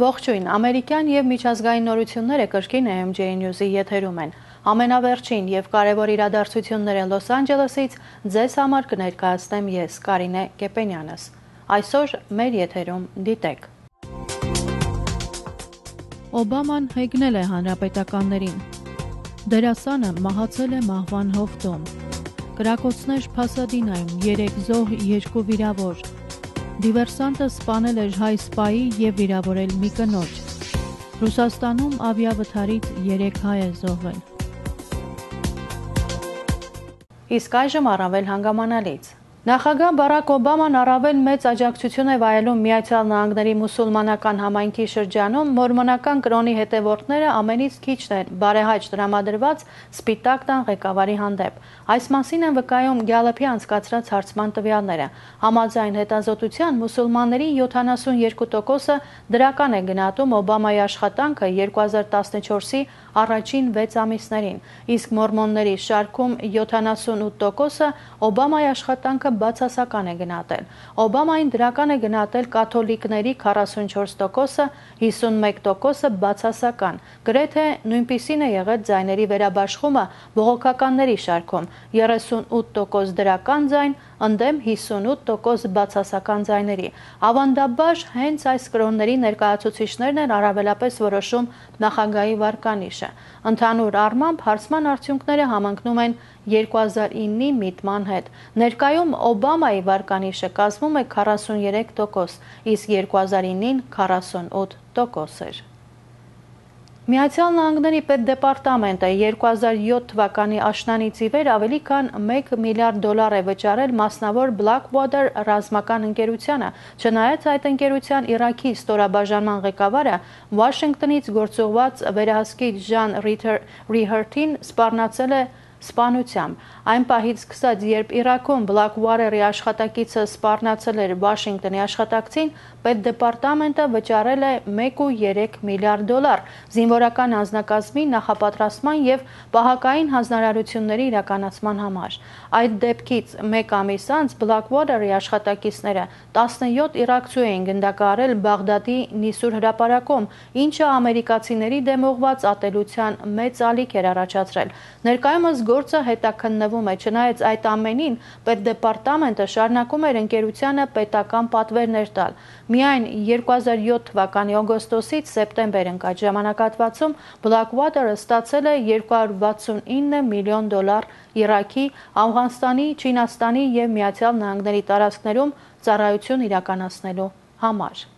Ողջույն, ամերիկյան եւ միջազգային նորությունները կրկին AMJ News-ի եթերում են։ Ամենավերջին եւ կարևոր իրադարձությունները Լոս Անջելեսից ձեզ համար կներկայացնեմ ես, Կարինե Կեպենյանս։ Այսօր մեր եթերում դիտեք։ Օբաման հեգնել է հանրապետականներին։ Դերասանը մահացել է մահվան հովտում։ Կրակոցներ Փասադինայում 3 զոհ, 2 վիրավոր։ Դիվերսանտը սպանել էր հայ սպայի եւ վիրավորել մի կնոջ։ Ռուսաստանում ավիավթարից 3 հայ է զոհվել։ Իսկ այժմ առավել հանգամանալից Նախագահ Բարակ Օբաման առավել մեծ աջակցություն է վայելում Միացյալ Նահանգների մուսուլմանական համայնքի շրջանում մորմոնական կրոնի հետևորդները ամենից քիչն են բարեհաճ տրամադրված Սպիտակ տան ղեկավարի հանդեպ։ Այս մասին են վկայում Գալափի անցկացրած հարցման տվյալները։ Համաձայն հետազոտության մուսուլմանների 72%-ը դրական է գնահատում Օբամայի աշխատանքը 2014-ի առաջին 6 ամիսներին, իսկ մորմոնների շարքում 78%-ը Օբամայի աշխատանքը բացասական է գնահատել։ Օբամային դրական է գնահատել կաթոլիկների 44%-ը, 51%-ը բացասական։ Գրեթե նույնպիսին է եղել ձայների վերաբաշխումը բողոքականների շարքում՝ 38% դրական ձայն, ընդդեմ 58% բացասական ձայների։ Ավանդաբար հենց այս կրոնների ներկայացուցիչներն են առավելապես որոշում նախագահի վարկանիշը։ Ընդհանուր առմամբ հարցման արդյունքները համընկնում են 2009-ի միտման հետ։ Ներկայում Օբամայի վարկանիշը կազմում է 43%, իսկ 2009-ին 48% էր։ Միացյալ Նահանգների պետդեպարտամենտը 2007 թվականի աշնանից ի վեր ավելի քան 1 միլիարդ դոլար է վճարել մասնավոր Blackwater ռազմական ընկերությանը, չնայած այդ ընկերության Իրաքի ստորաբաժանման ղեկավարը Վաշինգտոնից գործուղված վերահսկիչ Ժան Ռիհերթին սպառնացել է սպանությամբ։ Այն պահից սկսած, երբ Իրաքում Blackwater-ի աշխատակիցը սպառնացել էր Վաշինգտոնի աշխատակցին, պետդեպարտամենտը վճարել է 1.3 միլիարդ դոլար զինվորական անձնակազմի նախապատրաստման եւ պահակային հանձնարարությունների իրականացման համար։ Այդ դեպքից 1 ամիս անց Blackwater-ի աշխատակիցները 17 իրաքցու էին գնդակահարել Բաղդադի Նիսուր հրապարակում, ինչը ամերիկացիների դեմ ուղված ատելության մեծ ալիք էր առաջացրել։ Ներկայումս գործը հետաքննվում է, չնայած այդ ամենին պետդեպարտամենտը շարունակում էր ընկերությանը պետական պատվերներ տալ։ Միայն 2007 թվականի օգոստոսից սեպտեմբեր ընկած ժամանակահատվածում Blackwater-ը ստացել է 269 միլիոն դոլար Իրաքի, Աֆղանստանի, Չինաստանի եւ Միացյալ Նահանգների տարածքներում ծառայություն իրականացնելու համար։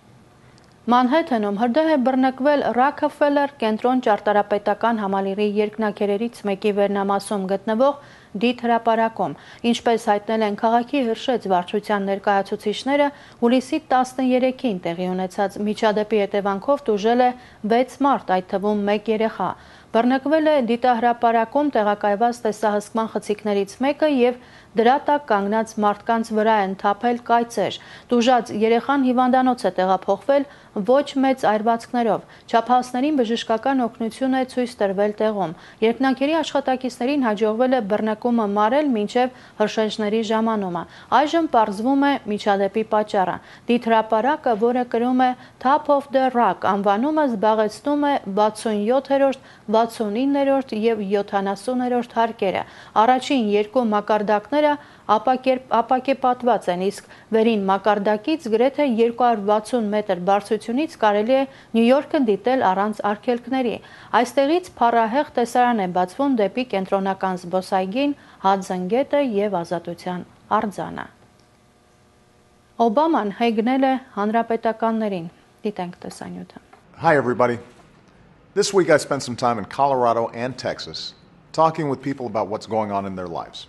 Մանհեթենում հրդեհ է բռնկվել Rockefeller կենտրոն ճարտարապետական համալիրի երկնակերերից մեկի վերնամասում գտնվող դիտ հրապարակում։ Ինչպես հայտնել են քաղաքի հրշեջ վարչության ներկայացուցիչները, հուլիսի 13-ին տեղի ունեցած միջադեպի հետևանքով տուժել է 6 մարդ, այդ թվում 1 երեխա։ Բռնկվել է դիտահրապարակում տեղակայված տեսահսկման խցիկներից մեկը եւ դրա տակ կանգնած մարդկանց վրա են թափել կայծեր։ Տուժած երեխան հիվանդանոց է տեղափոխվել ոչ մեծ այրվածքներով։ Չափահասներին բժշկական օգնություն է ցույց տրվել տեղում։ Երկնաքերի աշխատակիցներին հաջողվել է բռնկումը մարել մինչև հրշեջների ժամանումը։ Այժմ պարզվում է միջադեպի պատճառը։ Դիթրապարակը, որը կրում է Top of the Rock անվանումը, զբաղեցնում է 67-րդ, 69-րդ եւ 70-րդ հարկերը։ Առաջին երկու մակարդակները ապակեպատված են, իսկ վերին մակարդակից գրեթե 260 մետր բարձրությունից կարելի է Նյու Յորքը դիտել առանց արգելքների։ Այստեղից փառահեղ տեսարան է բացվում դեպի կենտրոնական զբոսայգին, Հադզեն գետը եւ Ազատության արձանը։ Օբաման հեգնել է հանրապետականներին։ Դիտենք տեսանյութը։ Hi everybody. This week I spent some time in Colorado and Texas talking with people about what's going on in their lives.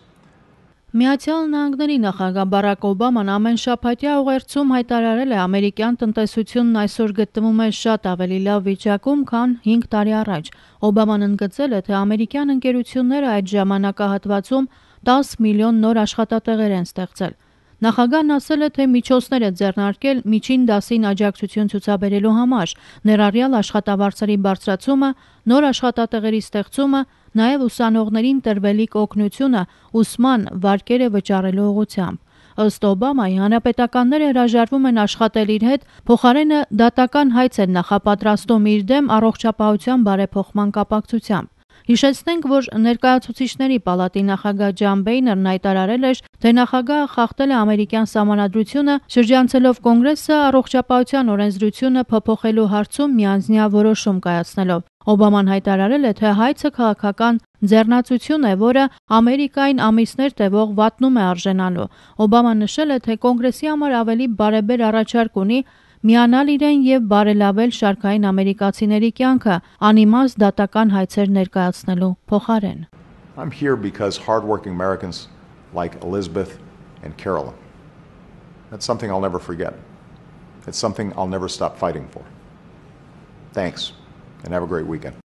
Միացյալ Նահանգների նախագահ Բարակ Օբաման ամեն շաբաթյա ուղերձում հայտարարել է ամերիկյան տնտեսությունն այսօր գտնվում է շատ ավելի լավ վիճակում, քան 5 տարի առաջ։ Օբաման ընդգծել է, թե ամերիկյան ընկերությունները այդ ժամանակահատվածում 10 միլիոն նոր աշխատատեղեր են ստեղծել։ Նախագահն ասել է, թե միջոցներ է ձեռնարկել միջին դասին աջակցություն ցուցաբերելու համար, ներառյալ աշխատավարձերի բարձրացումը, նոր աշխատատեղերի ստեղծումը, նաև ուսանողներին տրվելիք օգնությունը ուսման վարկերը վճարելու ուղղությամբ։ Ըստ Օբամայի հանրապետականները հրաժարվում են աշխատել իր հետ, փոխարենը դատական հայց են նախապատրաստում իր դեմ առողջապահության բարեփոխման կապակցությամբ։ Հիշեցնենք, որ ներկայացուցիչների պալատի նախագահ Ջան Բեյներն հայտարարել էր, թե նախագահը խախտել է ամերիկյան սահմանադրությունը, շրջանցելով կոնգրեսը առողջապահության օրենսդրությունը փոփոխելու հարցում միանձնյա որոշում կայացնելով։ Օբաման հայտարարել է, թե հայցը քաղաքական ձեռնացություն է, որը Ամերիկային ամիսներ տևող վատնում է արժենալու։ Օբաման նշել է, թե կոնգրեսի համար ավելի բարեբեր առաջարկ ունի միանալ իրեն եւ բարելավել շարքային ամերիկացիների կյանքը անիմաստ դատական հայցեր ներկայացնելու փոխարեն։ I'm here because hardworking Americans like Elizabeth and Carolyn. That's something I'll never forget. It's something I'll never stop fighting for. Thanks and have a great weekend.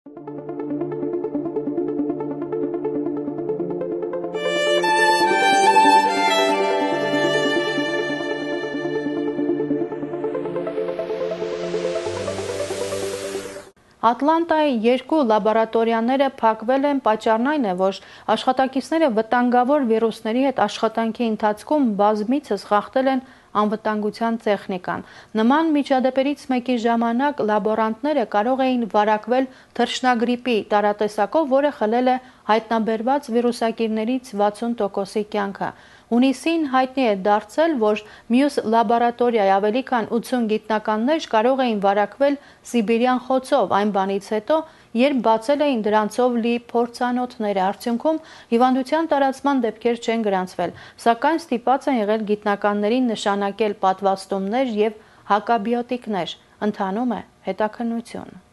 Ատլանտայի երկու լաբորատորիաները փակվել են, պատճառն այն է, որ աշխատակիցները վտանգավոր վիրուսների հետ աշխատանքի ընթացքում բազմիցս խախտել են անվտանգության տեխնիկան։ Նման միջադեպերից մեկի ժամանակ լաբորանտները կարող էին վարակվել թռչնագրիպի տարատեսակով, որը խլել է հայտնաբերված վիրուսակիրներից 60%-ի կյանքը։ Հունիսին հայտնի է դարձել, որ մյուս լաբորատորիայի ավելի քան 80 գիտնականներ կարող էին վարակվել Սիբիրյան խոցով այն բանից հետո, երբ բացել էին դրանցով լի փորձանոթները, արդյունքում հիվանդության տարածման դեպքեր չեն գրանցվել, սակայն ստիպված են եղել գիտնականներին նշանակել պատվաստումներ եւ հակաբիոտիկներ։ Ընթանում է հետաքննություն։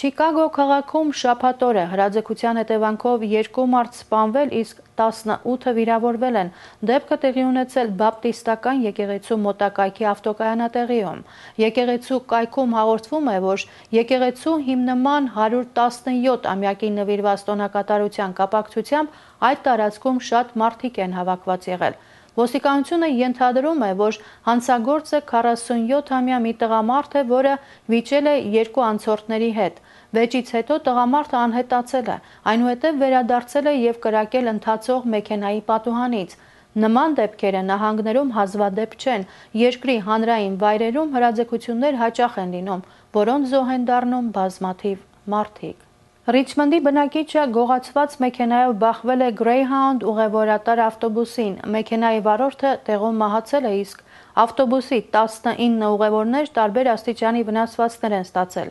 Չիկագո քաղաքում շաբաթօրը հրաձգության հետևանքով երկու մարդ սպանվել, իսկ 18-ը վիրավորվել են։ Դեպքը տեղի ունեցել բապտիստական եկեղեցու մոտակայքի ավտոկայանատեղիում։ Եկեղեցու կայքում հաղորդվում է, որ եկեղեցու հիմնման 117 ամյակի նվիրված տոնակատարության կապակցությամբ այդ տարածքում շատ մարդիկ են հավաքված եղել։ Ոստիկանությունը ենթադրում է, որ հանցագործը 47-ամյա մի տղամարդ է, որը վիճել է երկու անցորդների հետ։ Վեճից հետո տղամարդը անհետացել է, այնուհետև վերադարձել է եւ կրակել ընթացող մեքենայի պատուհանից։ Նման դեպքերը նահանգներում հազվադեպ չեն։ Երկրի հանրային վայրերում հրաձգություններ հաճախ են լինում, որոնց զոհ են դառնում բազմաթիվ մարդիկ։ Ռիչմոնդի բնակիչը գողացված մեքենայով բախվել է Greyhound ուղևորատար ավտոբուսին։ Մեքենայի վարորդը տեղում մահացել է, իսկ ավտոբուսի 19 ուղևորներ տարբեր աստիճանի վնասվածքներ են ստացել։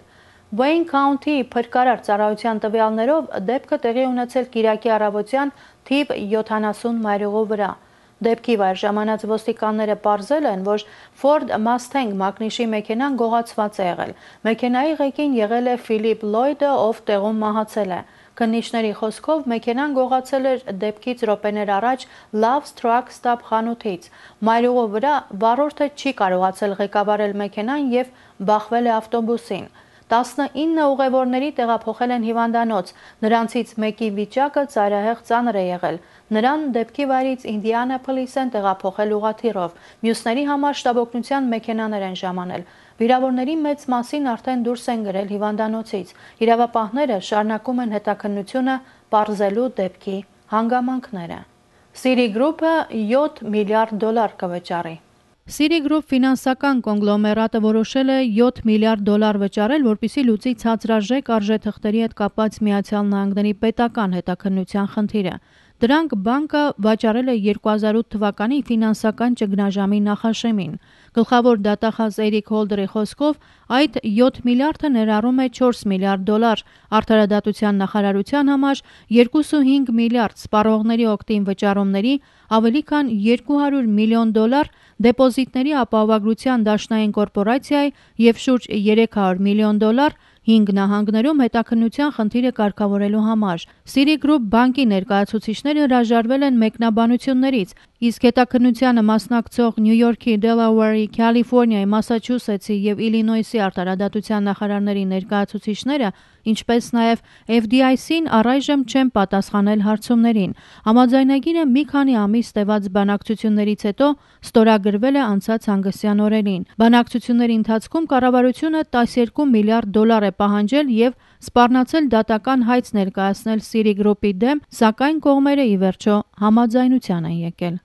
Wayne County փրկարար ծառայության տվյալներով դեպքը տեղի ունեցել Կիրակի առավոտյան թիվ 70 մայրուղու վրա։ Դեպքի վայր ժամանած ոստիկանները ողջել են, որ Ford Mustang մակնիշի մեքենան գողացված է եղել։ Մեքենայի ղեկին եղել է Ֆիլիպ Լոյդը, ով տեղում մահացել է։ Քննիչների խոսքով մեքենան գողացել էր դեպքից րոպեներ առաջ Love's Truck Stop խանութից։ Մայրուղու վրա վարորդը չի կարողացել ղեկավարել մեքենան եւ բախվել է ավտոբուսին։ 19 ուղևորների տեղափոխել են հիվանդանոց։ Նրանցից մեկի վիճակը ծայրահեղ ծանր է եղել։ Նրան դեպքի վայրից Ինդիանապոլիս են տեղափոխել ուղաթիռով։ Մյուսների համար շտաբօգնության մեքենաներ են ժամանել։ Վիրավորների մեծ մասին արդեն դուրս են գրել հիվանդանոցից։ Իրավապահները շարունակում են հետաքննությունը ողջելու դեպքի հանգամանքները։ Սիրի գրուպը 7 միլիարդ դոլար կվճարի։ Citigroup ֆինանսական կոնգլոմերատը որոշել է 7 միլիարդ դոլար վճարել, որպիսի լուծի ցածրաժեք արժեթղթերի հետ կապված Միացյալ Նահանգների պետական հետաքննության խնդիրը։ Դրանք բանկը վաճառել է 2008 թվականի ֆինանսական ճգնաժամի նախաշեմին։ Գլխավոր դատախազ Էրիկ Հոլդերի խոսքով այդ 7 միլիարդը ներառում է 4 միլիարդ դոլար, արդարադատության նախարարության համար 2.5 միլիարդ սպառողների օգտին վճարումների, ավելի քան 200 միլիոն դոլար դեպոզիտների ապահովագրության դաշնային կորպորացիայի եւ շուրջ 300 միլիոն դոլար 5 նահանգներում հետաքննության խնդիրը կարգավորելու համար։ Citigroup բանկի ներկայացուցիչները հրաժարվել են մեկնաբանություններից, իսկ հետաքննությանը մասնակցող Նյու Յորքի, Դելավարի, Կալիֆոռնիայի, Մասաչուսեթսի եւ Իլինոյսի արտարադատության նախարարների ներկայացուցիչները, ինչպես նաեւ FDIC-ին առայժմ չեն պատասխանել հարցումներին։ Համաձայնագիրը մի քանի ամիս տևած բանակցություններից հետո ստորագրվել է անցած հանգստյան օրերին։ Բանակցությունների ընթացքում կառավարությունը 12 միլիարդ դոլար է պահանջել եւ սպառնացել դատական հայց ներկայացնել Citigroup-ի դեմ, սակայն կողմերը ի վերջո համաձայնության են եկել։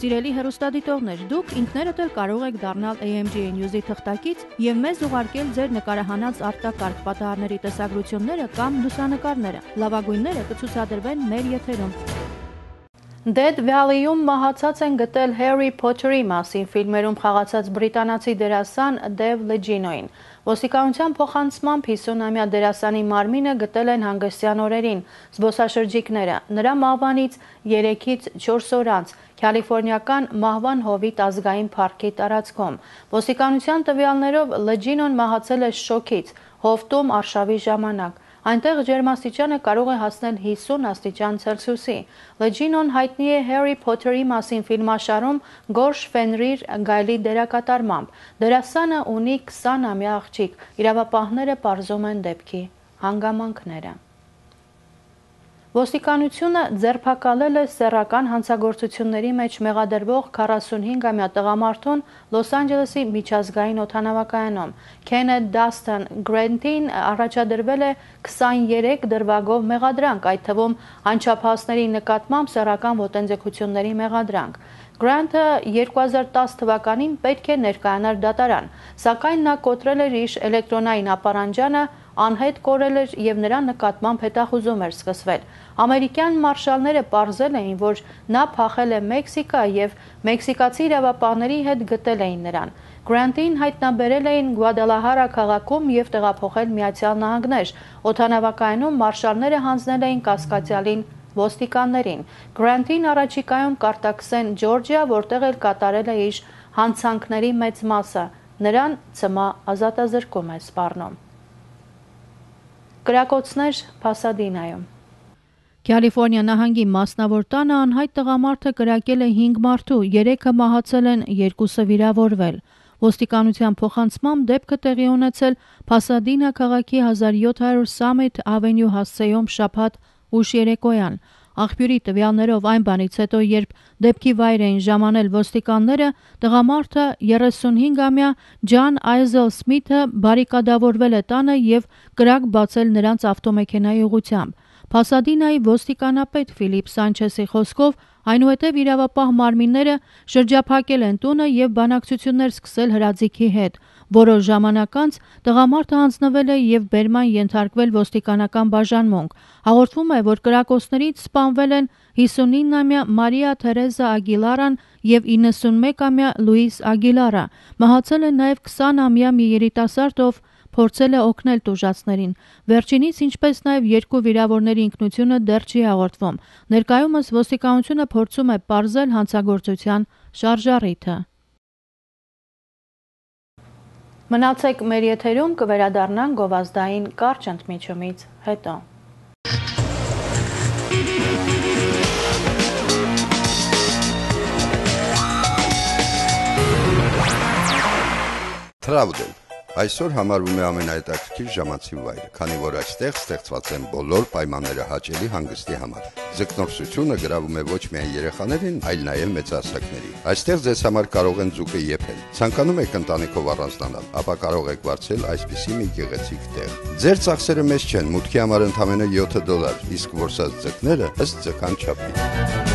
Սիրելի հեռուստադիտողներ, դուք ինքներդ էլ կարող եք դառնալ AMG News-ի թղթակից եւ մեզ ուղարկել ձեր նկարահանած արտակարգ պատահարների տեսագրությունները կամ լուսանկարները։ Լավագույնները կցուցադրվեն մեր եթերում։ Dead Valley-ում մահացած են գտել Harry Potter-ի մասին ֆիլմերում խաղացած բրիտանացի դերասան Dev Legino-ին։ Ոստիկանության փոխանցմամբ 50-ամյա դերասանի մարմինը գտել են հանգստյան օրերին զբոսաշրջիկները։ Նրա մահվանից 3-ից 4 օր անց Կալիֆոռնիական Մահվան Հովիտ ազգային պարկի տարածքում։ Ոստիկանության տվյալներով Լջինոն մահացել է շոքից, հովտում արշավի ժամանակ։ Այնտեղ ջերմաստիճանը կարող է հասնել 50 աստիճան Ցելսիուսի։ Լեջինոն հայտնի է Harry Potter-ի մասին ֆիլմաշարում Գորշ Ֆենրիր գայլի դերակատարմամբ։ Դերասանը ունի 20-ամյա աղջիկ։ Իրավապահները պարզում են դեպքի հանգամանքները։ Ոստիկանությունը ձերբակալել է սեռական հանցագործությունների մեջ մեղադրվող 45-ամյա տղամարդուն Լոս Անջելեսի միջազգային օթանավակայանում։ Քենեթ Դաստон Գրենտին առաջադրվել է 23 դրվագով մեղադրանք, այդ թվում անչափահասների նկատմամբ սեռական ոտնձգությունների մեղադրանք։ Գրանտը 2010 թվականին պետք է ներկայանար դատարան, սակայն նա կոտրել էր իր էլեկտրոնային ապարանջանը անհետ կորել էր եւ նրա նկատմամբ հետախուզում էր սկսվել։ Ամերիկյան մարշալները ողրզել էին, որ նա փախել է Մեքսիկա եւ մեքսիկացի իրավապահների հետ գտել էին նրան։ Գրանտին հայտնաբերել էին Գուադալահարա քաղաքում եւ տեղափոխել Միացյալ Նահանգներ։ Օթանավակայանում մարշալները հանձնել էին կասկածյալին ոստիկաններին։ Գրանտին առաջիկայում կարտաքսեն Ջորջիա, որտեղ էլ կատարել է իր հանցանքների մեծ մասը։ Նրան ցմա ազատազրկում է սպառնում։ Կրակոցներ Փասադինայում Կալիֆոռնիա նահանգի մասնավոր տանը անհայտ տղամարդը կրակել է 5 մարդու, 3-ը մահացել են, 2-ը վիրավորվել։ Ոստիկանության փոխանցմամբ դեպքը տեղի ունեցել Փասադինա քաղաքի 1700 Summit Avenue հասցեում շաբաթ ուշ երեկոյան։ Աղբյուրի տվյալներով այն բանից հետո, երբ դեպքի վայր էին ժամանել ոստիկանները, տղամարդը 35-ամյա Ջան Այզել Սմիթը բարիկադավորվել է տանը եւ կրակ բացել նրանց ավտոմեքենայի ուղությամբ։ Փասադինայի ոստիկանապետ Ֆիլիպ Սանչեսի խոսքով այնուհետև իրավապահ մարմինները շրջափակել են տունը եւ բանակցություններ սկսել հրաձիքի հետ։ Որոշ ժամանակ անց տղամարդը հանձնվել է եւ բերման ենթարկվել ոստիկանական բաժանմունք։ Հաղորդվում է, որ կրակոցներից սպանվել են 59-ամյա Մարիա Թերեզա Ագիլարան եւ 91-ամյա Լուիս Ագիլարա։ Մահացել է նաեւ 20-ամյա մի երիտասարդ, ով փորձել է օգնել տուժածներին։ Վերջինից, ինչպես նաև երկու վիրավորների ինքնությունը դեռ չի հաղորդվում։ Ներկայումս ոստիկանությունը փորձում է ողջել հանցագործության շարժառիթը։ Մնացեք մեր եթերում կվերադառնան գովազդային կարճ ընդմիջումից հետո։ Travel Այսօր համարվում է ամենահետաքրքիր ժամանցի վայրը, քանի որ այստեղ ստեղծված են բոլոր պայմանները հաճելի հանգստի համար։ Ձկնորսությունը գրավում է ոչ միայն երեխաներին, այլ նաև մեծահասակների։ Այստեղ ձեզ համար կարող են ձուկը եփել։ Ցանկանում եք ընտանիքով առանձնանալ, ապա կարող եք վարձել այսպիսի մի գեղեցիկ տեղ։ Ձեր ծախսերը մեծ չեն, մուտքի համար ընդամենը 7 դոլար, իսկ որսած ձկները ըստ ձկան չափի։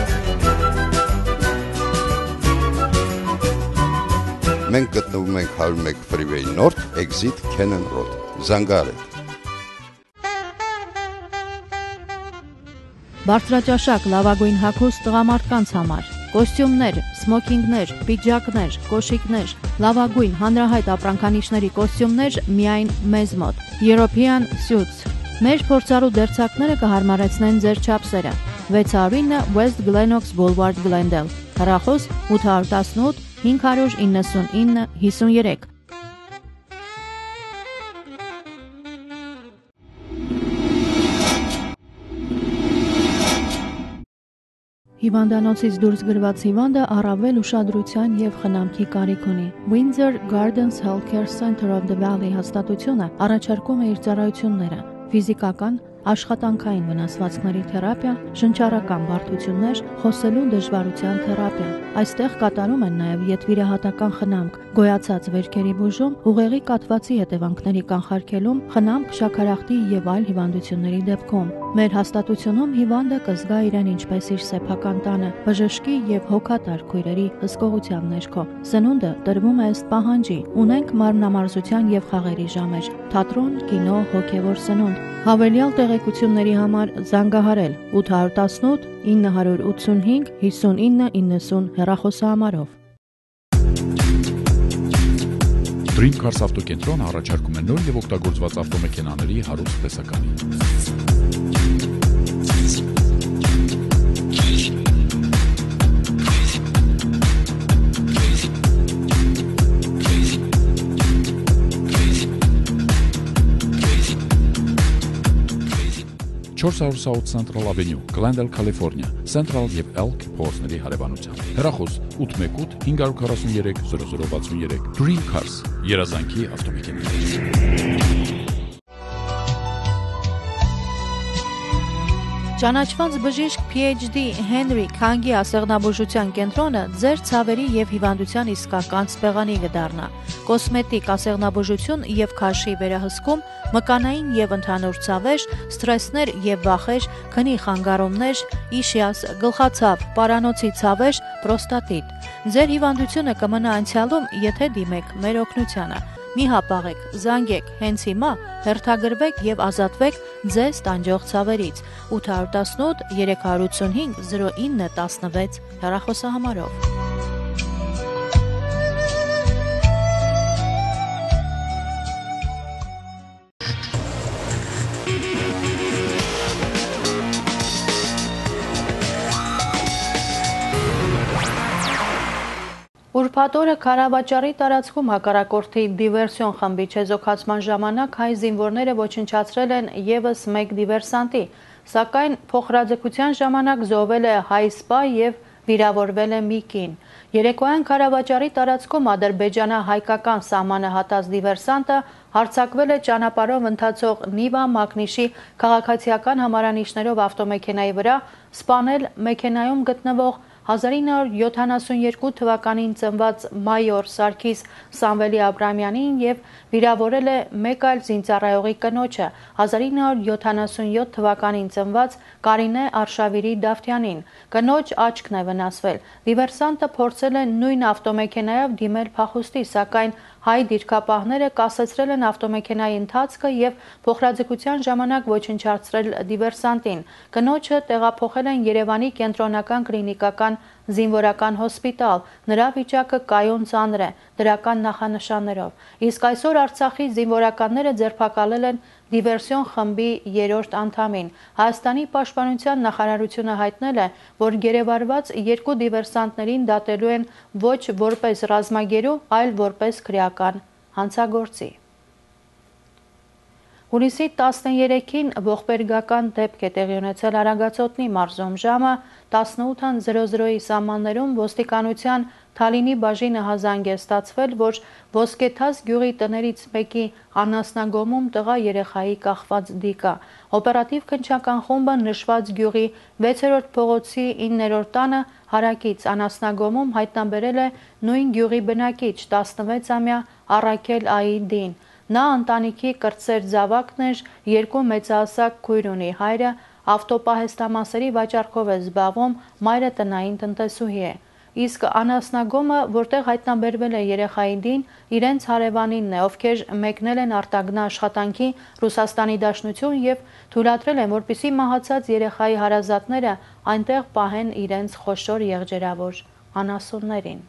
Մենք գտնվում ենք 101 Freeway North, Exit Cannon Road, Զանգարեթ։ Բարձրաճաշակ լավագույն հագուստ տղամարդկանց համար։ Կոստյումներ, սմոքինգներ, պիջակներ, կոշիկներ, լավագույն հանրահայտ ապրանքանիշների կոստյումներ միայն մեզ մոտ։ European Suits։ Մեր փորձառու դերձակները կհարմարեցնեն ձեր չափսերը։ 609 West Glenox Boulevard Glendale։ Հեռախոս 818 599 53 Հիվանդանոցից դուրս գրված հիվանդը առավել ուշադրության եւ խնամքի կարիք ունի։ Windsor Gardens Healthcare Center of the Valley հաստատությունը առաջարկում է իր ծառայությունները՝ ֆիզիկական, աշխատանքային վնասվածքների թերապիա, շնչառական բարդություններ, խոսելու դժվարության թերապիա։ Այստեղ կատարում են նաև յետվիրահատական խնամք, գոյացած վերքերի բուժում, ուղեղի կաթվածի հետևանքների կանխարգելում, խնամք շաքարախտի եւ այլ հիվանդությունների դեպքում։ Մեր հաստատությունում հիվանդը կզգա իրեն ինչպես իր սեփական տանը, բժշկի եւ հոգատար քույրերի հսկողության ներքո։ Սնունդը տրվում է ըստ պահանջի։ Ունենք մարմնամարզության եւ խաղերի ժամեր, թատրոն, կինո, հոգեվոր սնունդ։ Հավելյալ տեղեկությունների համար զանգահարել. 818 985 5990 հեռախոսահամարով։ Dream Cars ավտոկենտրոնը առաջարկում է նոր եւ օգտագործված ավտոմեքենաների հարուստ տեսականի։ 400 South Central Avenue, Glendale, California, Central եւ Elk փողոցների հարևանությամբ։ Հեռախոս 818 543 0063 Dream Cars երազանքի ավտոմեքենաներ։ Ճանաչված բժիշկ PhD Հենրի Քանգի ասեղնաբուժության կենտրոնը ձեր ցավերի եւ հիվանդության իսկական սպեղանի կդառնա։ Կոսմետիկ ասեղնաբուժություն եւ քաշի վերահսկում, մկանային եւ ընդհանուր ցավեր, սթրեսներ եւ վախեր, քնի խանգարումներ, իշիաս, գլխացավ, պարանոցի ցավեր, պրոստատիտ։ Ձեր հիվանդությունը կմնա անցյալում, եթե դիմեք մեր օգնությանը։ Մի հապաղեք, զանգեք հենց հիմա, հերթագրվեք եւ ազատվեք ձեզ տանջող ցավերից 818 385 0916 հեռախոսահամարով։ Ուրբաթօրը Ղարաբաղի տարածքում հակառակորդի դիվերսիոն խմբի չեզոքացման ժամանակ հայ զինվորները ոչնչացրել են եւս մեկ դիվերսանտի, սակայն փոխհրաձգության ժամանակ զոհվել է հայ սպա եւ վիրավորվել է մի կին։ Երեկոյան Ղարաբաղի տարածքում ադրբեջանա-հայկական սահմանը հատած դիվերսանտը հարցակվել է ճանապարհով ընթացող Նիվա Մագնիշի քաղաքացիական համարանիշներով ավտոմեքենայի վրա, սպանել մեքենայում գտնվող 1972 թվականին ծնված մայոր Սարգիս Սամվելի Աբրամյանին եւ վիրավորել է մեկ այլ զինծառայողի կնոջը 1977 թվականին ծնված Կարինե Արշավիրի Դավթյանին։ Կնոջ աչքն է վնասվել։ Դիվերսանտը փորձել է նույն ավտոմեքենայով դիմել փախուստի, սակայն հայ դիրքապահները կասեցրել են ավտոմեքենայի ընթացքը եւ փոխրաձգության ժամանակ ոչնչացրել դիվերսանտին։ Կնոջը տեղափոխել են Երևանի կենտրոնական կլինիկական զինվորական հոսպիտալ։ Նրա վիճակը կայուն ծանր է, դրական նախանշաններով։ Իսկ այսօր Արցախի զինվորականները ձերբակալել են դիվերսիոն խմբի երրորդ անդամին։ Հայաստանի պաշտպանության նախարարությունը հայտնել է, որ գերեվարված երկու դիվերսանտներին դատելու են ոչ որպես ռազմագերու, այլ որպես քրեական հանցագործի։ Հունիսի 13-ին ողբերգական դեպք է տեղի ունեցել Արագածոտնի մարզում ժամը 18:00-ի սահմաններում ոստիկանության Թալինի բաժինը հազանգ է ստացվել, որ Ոսկեթազ գյուղի տներից մեկի անասնագոմում տղա երեխայի կախված դիկա։ Օպերատիվ քնչական խումբը նշված գյուղի 6-րդ փողոցի 9-րդ տանը հարակից անասնագոմում հայտնաբերել է նույն գյուղի բնակիչ 16-ամյա Առաքել Աիդին։ Նա ընտանիքի կրտսեր զավակն էր, երկու մեծահասակ քույր ունի։ Հայրը ավտոպահեստամասերի վաճառքով է զբաղվում, մայրը տնային տնտեսուհի է։ Իսկ անասնագոմը, որտեղ հայտնաբերվել է երեխայի դին, իրենց հարևանինն է, ովքեր մեկնել են արտագնա աշխատանքի Ռուսաստանի Դաշնություն եւ թույլատրել են, որպիսի մահացած երեխայի հարազատները այնտեղ պահեն իրենց խոշոր եղջերավոր անասուններին։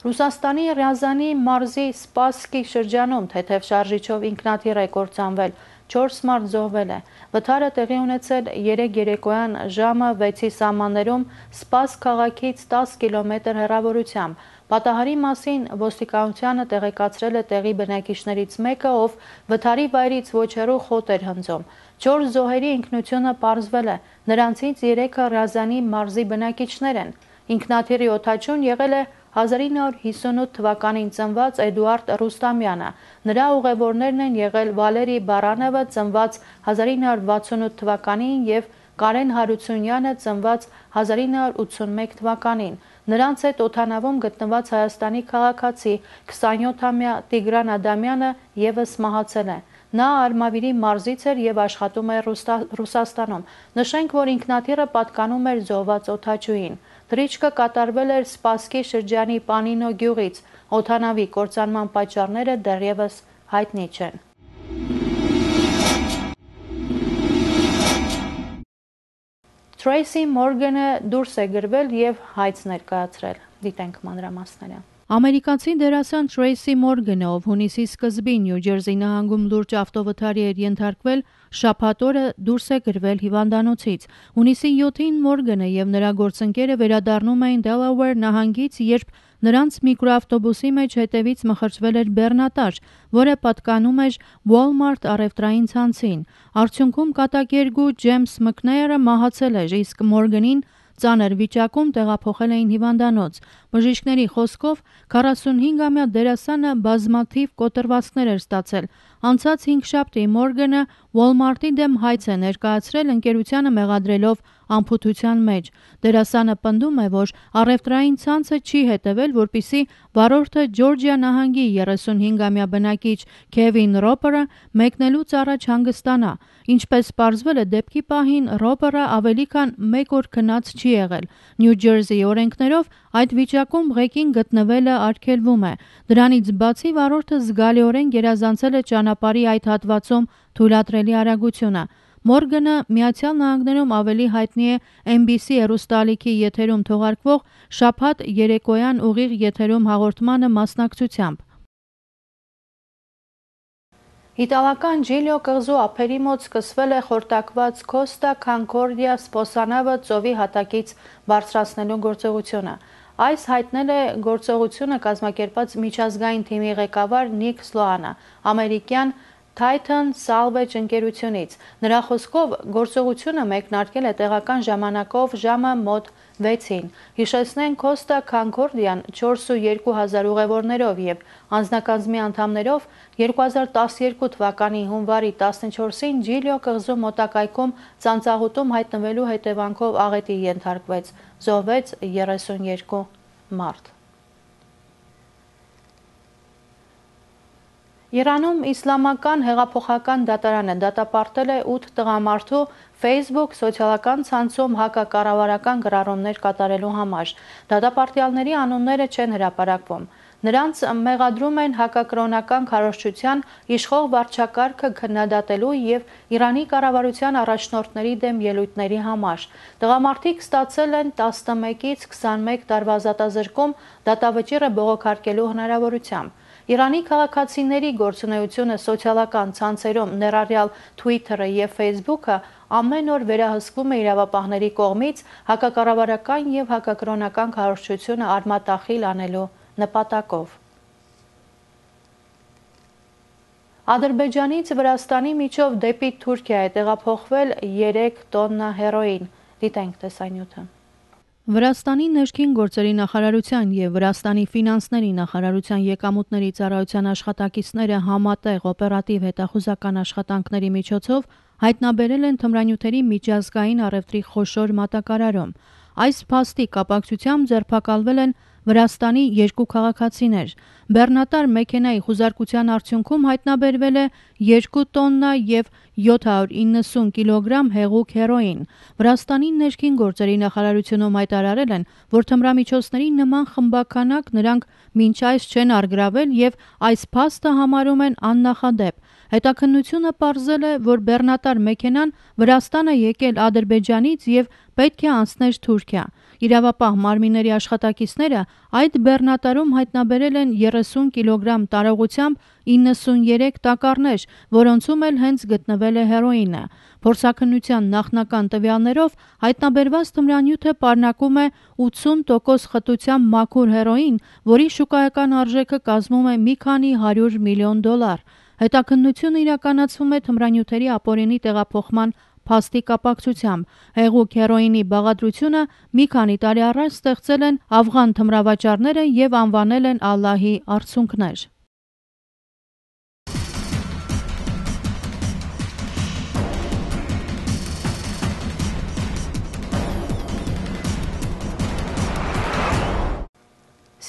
Ռուսաստանի Ռյազանի մարզի Սպասկի շրջանում թեթև շարժիչով ինքնաթիռ է կործանվել, 4 մարդ զոհվել է։ Վթարը տեղի ունեցել 3 երեկոյան ժամը 6-ի սահմաններում Սպաս քաղաքից 10 կիլոմետր հեռավորությամբ։ Պատահարի մասին ոստիկանությանը տեղեկացրել է տեղի բնակիչներից մեկը, ով վթարի վայրից ոչ հեռու խոտ էր հնձում։ 4 զոհերի ինքնությունը պարզվել է։ Նրանցից 3-ը Ռյազանի մարզի բնակիչներ են։ Ինքնաթիռի օթաչուն եղել է 1958 թվականին ծնված Էդուարդ Ռուստամյանը։ Նրա ուղևորներն են եղել Վալերի Բարանևը, ծնված 1968 թվականին եւ Կարեն Հարությունյանը, ծնված 1981 թվականին։ Նրանց հետ օթանավում գտնված Հայաստանի քաղաքացի 27-ամյա Տիգրան Ադամյանը եւս մահացել է։ Նա Արմավիրի մարզից էր եւ աշխատում էր Ռուսաստանում։ Նշենք, որ ինքնաթիռը պատկանում էր զոհված օթաչուին։ Թրիչկը կատարվել էր Սպասկի շրջանի Պանինո գյուղից։ Օթանավի կործանման պատճառները դեռևս հայտնի չեն։ Թրեյսի Մորգանը դուրս է գրվել եւ հայց ներկայացրել։ Դիտենք մանրամասները։ Ամերիկացի դերասան Թրեյսի Մորգանը, ով հունիսի սկզբին Նյու Ջերսի նահանգում լուրջ ավտովթարի էր ենթարկվել, շաբաթ օրը դուրս է գրվել հիվանդանոցից։ Հունիսի 7-ին Մորգանը եւ նրա գործընկերը վերադառնում էին Delaware նահանգից, երբ Նրանց միկրոավտոբուսի մեջ հետևից մխրճվել էր բեռնատար, որը պատկանում էր Walmart առևտրային ցանցին։ Արդյունքում կատակերգու Ջեյմս Մկնեյերը մահացել էր, իսկ Մորգանին ծանր վիճակում տեղափոխել էին հիվանդանոց։ Բժիշկների խոսքով 45-ամյա դերասանը բազմաթիվ կոտրվածքներ էր ստացել։ Անցած 5 շաբթի Մորգանը Walmart-ի դեմ հայց է ներկայացրել ընկերությանը մեղադրելով ամփոփության մեջ։ Դերասանը պնդում է, որ առևտրային ցանցը չի հետևել, որpիսի վարորդը Ջորջիա նահանգի 35-ամյա բնակիչ Քևին Ռոպերը մեկնելուց առաջ հանգստանա։ Ինչպես պարզվել է դեպքի պահին, Ռոպերը ավելի քան 1 օր քնած չի եղել։ Նյու Ջերսիի օրենքներով այդ վիճակում ղեկին գտնվելը արգելվում է։ Դրանից բացի վարորդը զգալիորեն գերազանցել է ճանապարհի այդ հատվածում թույլատրելի արագությունը։ Մորգանը Միացյալ Նահանգներում ավելի հայտնի է NBC հեռուստալիքի եթերում թողարկվող շաբաթ երեկոյան ուղիղ եթերում հաղորդմանը մասնակցությամբ։ Իտալական Ջիլիո կղզու ափերի մոտ սկսվել է խորտակված Costa Concordia սպոսանավը ծովի հատակից բարձրացնելու գործողությունը։ Այս հայտնել է գործողությունը կազմակերպած միջազգային թիմի ղեկավար Նիկ Սլոանը, ամերիկյան Titan Salvage ընկերությունից։ Նրա խոսքով գործողությունը մեկնարկել է տեղական ժամանակով ժամը մոտ 6-ին։ Հիշեցնեն Costa Concordia-ն 4.200 ուղևորներով եւ անձնակազմի անդամներով 2012 թվականի հունվարի 14-ին Ջիլիո կղզու մոտակայքում ծանծաղուտում հայտնվելու հետևանքով աղետի ենթարկվեց, զոհվեց 32 մարդ։ Իրանում իսլամական հեղափոխական դատարանը դատապարտել է 8 տղամարդու Facebook սոցիալական ցանցում հակակառավարական գրառումներ կատարելու համար։ Դատապարտյալների անունները չեն հրապարակվում։ Նրանց մեղադրում են հակակրոնական քարոշչության իշխող վարչակարգը քննադատելու եւ Իրանի կառավարության առաջնորդների դեմ ելույթների համար։ Տղամարդիկ ստացել են 11-ից 21 տարվա զատազրկում դատավճիռը բողոքարկելու հնարավորությամբ։ Իրանի քաղաքացիների գործունեությունը սոցիալական ցանցերում ներառյալ Twitter-ը եւ Facebook-ը ամեն օր վերահսկվում է իրավապահների կողմից հակակառավարական եւ հակակրոնական քարոզչությունը արմատախիլ անելու նպատակով։ Ադրբեջանից Վրաստանի միջով դեպի Թուրքիա է տեղափոխվել 3 տոննա հերոին։ Դիտենք տեսանյութը։ Վրաստանի ներքին գործերի նախարարության եւ Վրաստանի ֆինանսների նախարարության եկամուտների ծառայության աշխատակիցները համատեղ օպերատիվ հետախուզական աշխատանքների միջոցով հայտնաբերել են թմրանյութերի միջազգային առևտրի խոշոր մատակարարում։ Այս փաստի կապակցությամբ ձերբակալվել են Վրաստանի երկու քաղաքացիներ։ Բեռնատար մեքենայի խուզարկության արդյունքում հայտնաբերվել է 2 տոննա եւ 790 կիլոգրամ հեղուկ հերոին։ Վրաստանի ներքին գործերի նախարարությունում հայտարարել են, որ թմրամիջոցների նման խմբականակ նրանք մինչ այս չեն արգրավել եւ այս փաստը համարում են աննախադեպ։ Հետաքննությունը ողրզել է, որ բեռնատար մեքենան Վրաստան է եկել Ադրբեջանից եւ պետք է անցներ Թուրքիա։ Իրավապահ մարմինների աշխատակիցները այդ բեռնատարում հայտնաբերել են 30 կիլոգրամ տարողությամբ 93 տակառներ, որոնցում էլ հենց գտնվել է հերոինը։ Փորձակնության նախնական տվյալներով հայտնաբերված թմրանյութը պարունակում է 80% խտությամբ մաքուր հերոին, որի շուկայական արժեքը կազմում է մի քանի 100 միլիոն դոլար։ Հետաքննությունը իրականացվում է թմրանյութերի ապօրինի տեղափոխման փաստի կապակցությամբ։ Հեղուկ հերոինի բաղադրությունը մի քանի տարի առաջ ստեղծել են աֆղան թմրավաճառները եւ անվանել են Ալլահի արցունքներ։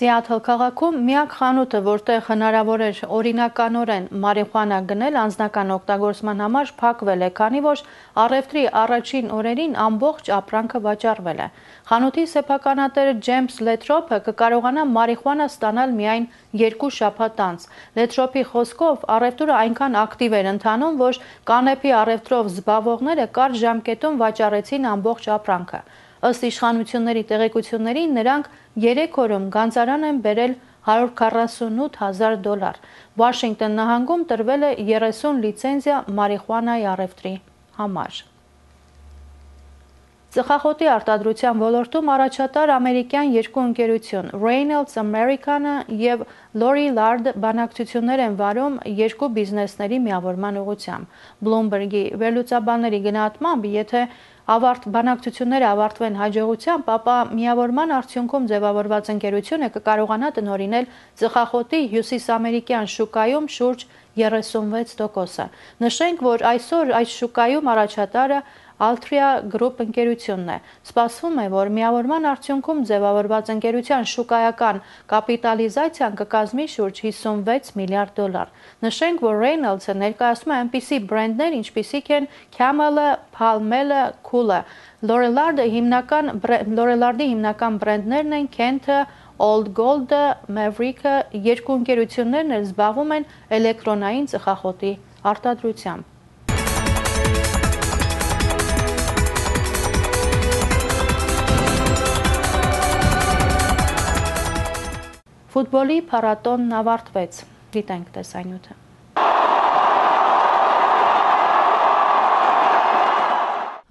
Սիաթլ քաղաքում միակ խանութը, որտեղ հնարավոր էր օրինականորեն մարիխուանա գնել անձնական օգտագործման համար, փակվել է, քանի որ առևտրի առաջին օրերին ամբողջ ապրանքը վաճառվել է։ Խանութի սեփականատեր Ջեյմս Լետրոփը կկարողանա մարիխուանա ստանալ միայն երկու շաբաթ անց։ Լետրոփի խոսքով առևտուրը այնքան ակտիվ էր ընթանում, որ կանեփի առևտրով զբաղվողները կարճ ժամկետում վաճառեցին ամբողջ ապրանքը։ Ըստ իշխանությունների տեղեկությունների նրանք 3 օրում գանձարան են բերել 148 հազար դոլար։ Վաշինգտոն նահանգում տրվել է 30 լիցենզիա մարիխուանայի առևտրի համար։ Ծխախոտի արտադրության ոլորտում առաջատար ամերիկյան երկու ընկերություն Reynolds American-ը եւ Lorillard բանակցություններ են վարում երկու բիզնեսների միավորման ուղղությամբ։ Bloomberg-ի վերլուծաբանների գնահատմամբ, եթե ավարտ բանակցությունները ավարտվեն հաջողությամբ, ապա միավորման արդյունքում ձևավորված ընկերությունը կկարողանա տնօրինել ծխախոտի հյուսիսամերիկյան շուկայում շուրջ 36%-ը։ Նշենք, որ այսօր այս շուկայում առաջատարը Altria Group ընկերությունն է։ Սպասվում է, որ միավորման արդյունքում ձևավորված ընկերության շուկայական կապիտալիզացիան կկազմի շուրջ 56 միլիարդ դոլար։ Նշենք, որ Reynolds-ը ներկայացնում է այնպիսի բրենդներ, ինչպիսիք են Camel-ը, Palmel-ը, Cool-ը։ Lorillard-ը հիմնական Lorillard-ի հիմնական բրենդներն են Kent-ը, Old Gold-ը, Maverick-ը, երկու ընկերություններն էլ զբաղվում են էլեկտրոնային ծխախոտի արտադրությամբ։ Ֆուտբոլի փառատոնն ավարտվեց։ Գիտենք տեսանյութը։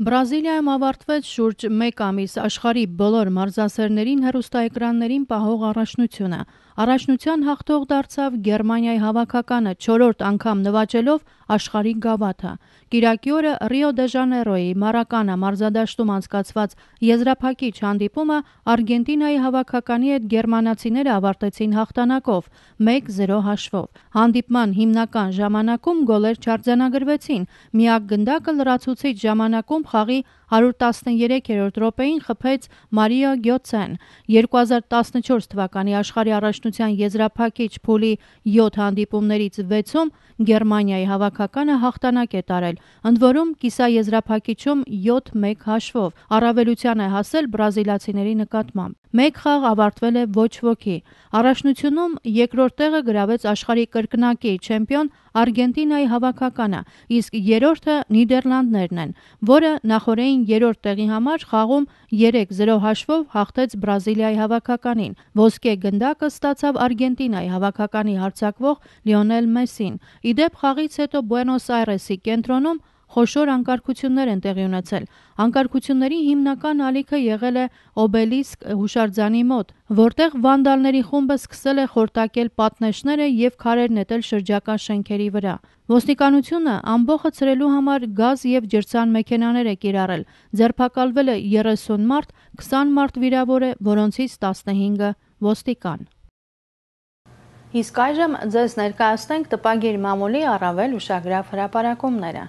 Բրազիլիայում ավարտվեց շուրջ 1 ամիս աշխարի բոլոր մարզասերներին հերոստաեկրաններին պահող առաջնությունը։ Առաջնության հաղթող դարձավ Գերմանիայի հավաքականը 4-րդ անգամ նվաճելով աշխարհի գավաթը։ Կիրակի օրը Ռիո դե Ժանեյրոյի Մարականա մարզադաշտում անցկացված եզրափակիչ հանդիպումը Արգենտինայի հավաքականի հետ գերմանացիները ավարտեցին հաղթանակով 1-0 հաշվով։ Հանդիպման հիմնական ժամանակում գոլեր չարձանագրվեցին։ Միակ գնդակը լրացուցիչ ժամանակում խաղի 113-րդ րոպեին խփեց Մարիո Գյոցեն։ 2014 թվականի աշխարհի առաջնության եզրափակիչ փուլի 7 հանդիպումներից 6-ում Գերմանիայի հավաքականը հաղթանակ է տարել, ընդ որում կիսաեզրափակիչում 7-1 հաշվով։ Առավելության է հասել բրազիլացիների նկատմամբ։ Մեկ խաղ ավարտվել է ոչ ոքի։ Առաջնությունում երկրորդ տեղը գրավեց աշխարհի կրկնակի չեմպիոն Արգենտինայի հավաքականը, իսկ երրորդը Նիդերլանդներն են, որը նախորդին երրորդ տեղի համար խաղում 3-0 հաշվով հաղթեց Բրազիլիայի հավաքականին։ Ոսկե գնդակը ստացավ Արգենտինայի հավաքականի հարձակվող Լիոնել Մեսին։ Իդեպ խաղից հետո Բուենոս Այրեսի կենտրոնում խոշոր անկարգություններ են տեղի ունեցել։ Անկարգությունների հիմնական ալիքը եղել է Օբելիսկ հուշարձանի մոտ, որտեղ վանդալների խումբը սկսել է խորտակել պատնեշները եւ քարեր նետել շրջակա շենքերի վրա։ Ոստիկանությունը ամբողը ցրելու համար գազ եւ ջրցան մեքենաներ է կիրառել։ Ձերբակալվել է 30 մարդ, 20 մարդ վիրավոր է, որոնցից 15-ը ոստիկան։ Իսկ այժմ ձեզ ներկայացնենք տպագիր մամուլի առավել ուշագրավ հրապարակումները։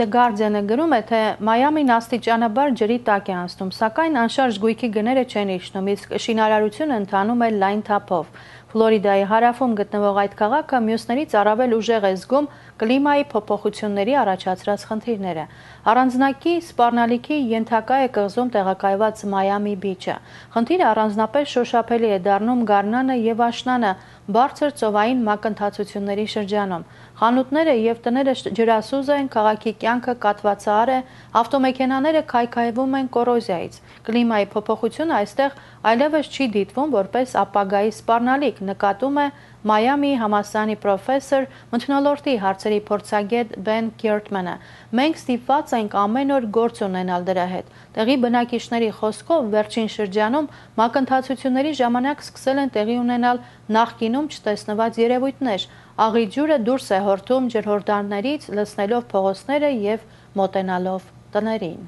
The Guardian-ը գրում է, թե Մայամին աստիճանաբար ջրի տակ է անցնում, սակայն անշարժ գույքի գները չեն իջնում, իսկ շինարարությունը ընթանում է լայն թափով։ Ֆլորիդայի հարավում գտնվող այդ քաղաքը մյուսներից առավել ուժեղ է զգում կլիմայի փոփոխությունների առաջացրած խնդիրները։ Առանձնակի սպառնալիքի ենթակա է կղզում տեղակայված Մայամի բիչը։ Խնդիրը առանձնապես շոշափելի է դառնում Գառնանը եւ Աշնանը բարձր ծովային մակընթացությունների շրջանում։ Խանութները եւ տները ջրասուզ են, քաղաքի կյանքը կատվածար է, ավտոմեքենաները քայքայվում են կոռոզիայից։ Կլիմայի փոփոխությունը այստեղ այլևս չի դիտվում որպես ապագայի սպառնալիք, նկատում է Մայամի համասանի պրոֆեսոր մթնոլորտի հարցերի փորձագետ Բեն Քյերտմանը։ Մենք ստիպված ենք ամեն օր գործ ունենալ դրա հետ։ Տեղի բնակիչների խոսքով վերջին շրջանում մակընթացությունների ժամանակ սկսել են տեղի ունենալ նախկինում չտեսնված երևույթներ։ Աղի ջուրը դուրս է հորդում ջրհորդաններից, լցնելով փողոցները եւ մոտենալով տներին։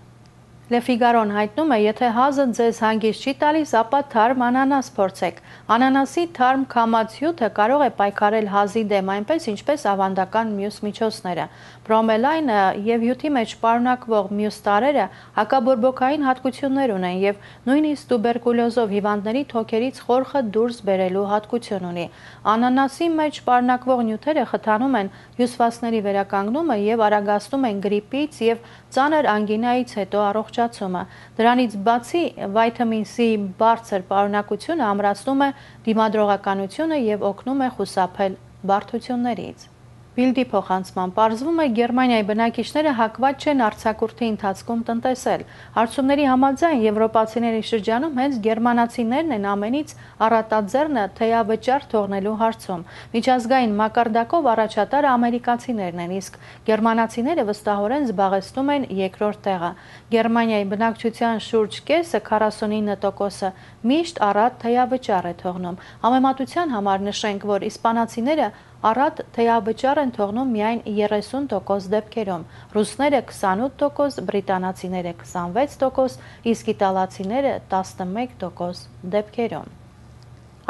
Լե Ֆիգարոն հայտնում է, եթե հազը ձեզ հանգիստ չի տալիս, ապա թարմ անանաս փորձեք։ Անանասի թարմ քամացյութը կարող է պայքարել հազի դեմ այնպես, ինչպես ավանդական մյուս միջոցները։ Բրոմելայնը եւ հյութի մեջ պարունակվող մյուս տարերը հակաբորբոքային հատկություններ ունեն եւ նույնիսկ տուբերկուլյոզով հիվանդների թոքերից խորխը դուրս բերելու հատկություն ունի։ Անանասի մեջ պարունակվող նյութերը խթանում են հյուսվածքների վերականգնումը եւ արագացնում են գրիպից եւ ծանր անգինայից հետո առողջացումը։ Դրանից բացի վիտամին C բարձր պարունակությունը ամրացնում է դիմադրողականությունը եւ օգնում է խուսափել բարդություններից։ Բիլդի փոխանցման պարզվում է Գերմանիայի բնակիչները հակված չեն արցակուրդի ընթացքում տնտեսել։ Հարցումների համաձայն եվրոպացիների շրջանում հենց գերմանացիներն են ամենից առատաձեռնը թեյավճար թողնելու հարցում։ Միջազգային մակարդակով առաջատարը ամերիկացիներն են, իսկ գերմանացիները վստահորեն զբաղեցնում են երկրորդ տեղը։ Գերմանիայի բնակչության շուրջ կեսը 49%-ը միշտ առատ թեյավճար է թողնում։ Համեմատության համար նշենք, որ իսպանացիները առատ թեյավճար են թողնում միայն 30% դեպքերում, ռուսները 28%, բրիտանացիները 26%, իսկ իտալացիները 11% դեպքերում։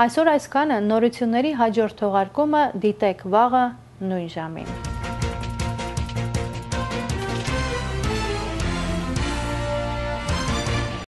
Այսօր այսքանը նորությունների հաջորդ թողարկումը դիտեք վաղը նույն ժամին։